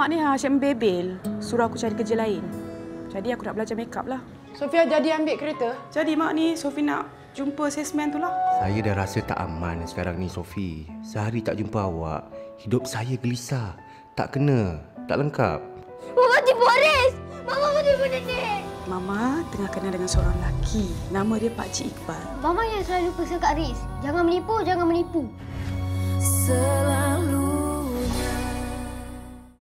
mak ni ah, ha, asyik Membebel suruh aku cari kerja lain. Jadi aku nak belajar makeup lah. Sofia jadi ambil kereta? Jadi mak ni Sofi nak jumpa salesman tu lah. Saya dah rasa tak aman sekarang ni Sofi. Sehari tak jumpa awak, hidup saya gelisah. Tak kena, tak lengkap. Mama tipu Haris! Mama pun tipu Nenek! Mama tengah kenal dengan seorang lelaki. Nama dia Pak Cik Iqbal. Mama yang selalu pesan Kak Haris. Jangan menipu, jangan menipu. Sebab...